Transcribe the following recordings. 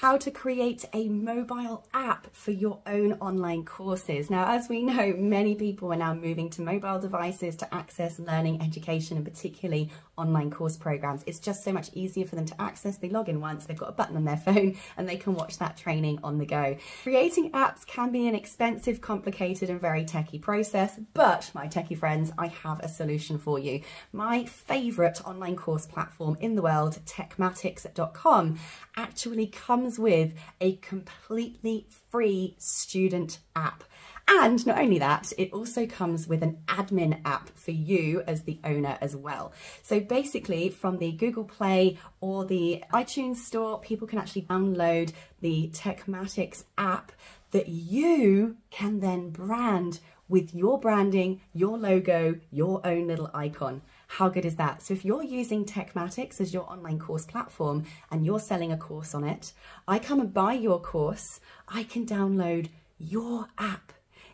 how to create a mobile app for your own online courses. Now, as we know, many people are now moving to mobile devices to access learning, education, and particularly online course programs. It's just so much easier for them to access. They log in once, they've got a button on their phone, and they can watch that training on the go. Creating apps can be an expensive, complicated, and very techy process, but my techie friends, I have a solution for you. My favorite online course platform in the world, Tekmatix.com, actually comes comes with a completely free student app. And not only that, it also comes with an admin app for you as the owner as well. So basically from the Google Play or the iTunes store, people can actually download the Tekmatix app that you can then brand with your branding, your logo, your own little icon. How good is that? So if you're using Tekmatix as your online course platform and you're selling a course on it, I come and buy your course, I can download your app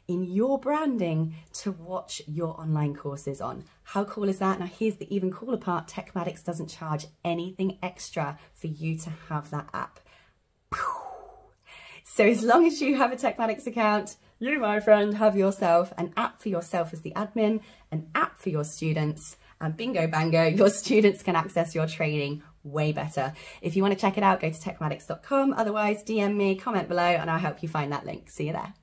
in your branding to watch your online courses on. How cool is that? Now here's the even cooler part, Tekmatix doesn't charge anything extra for you to have that app. So as long as you have a Tekmatix account, you, my friend, have yourself an app for yourself as the admin, an app for your students, and bingo bango, your students can access your training way better. If you want to check it out, go to tekmatix.com. Otherwise, DM me, comment below, and I'll help you find that link. See you there.